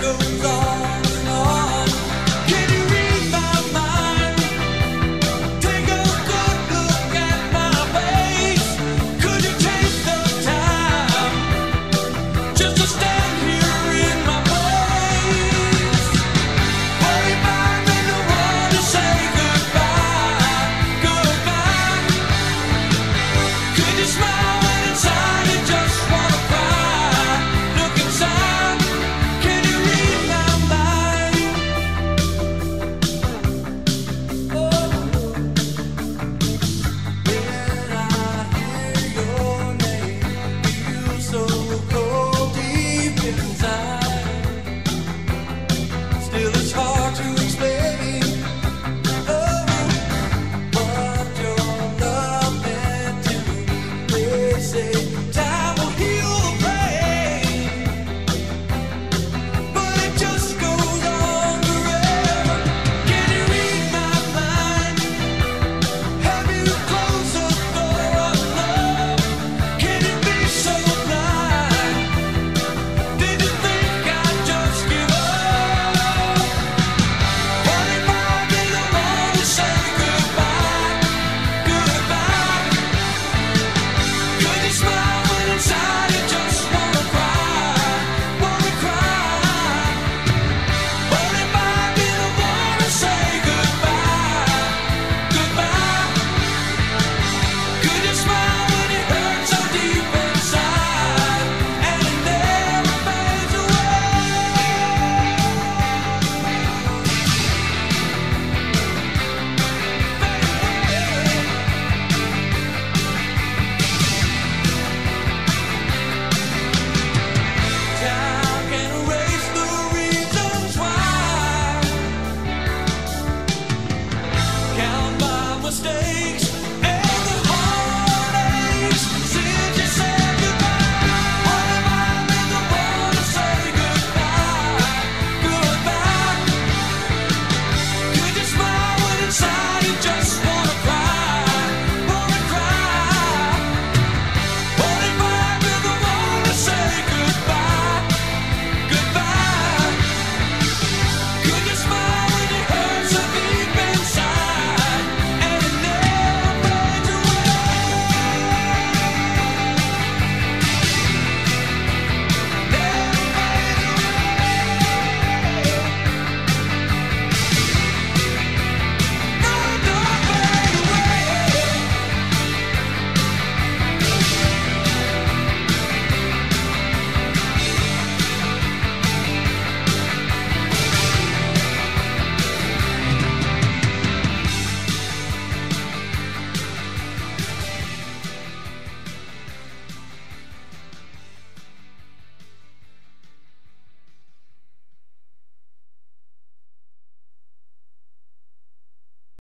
goes on.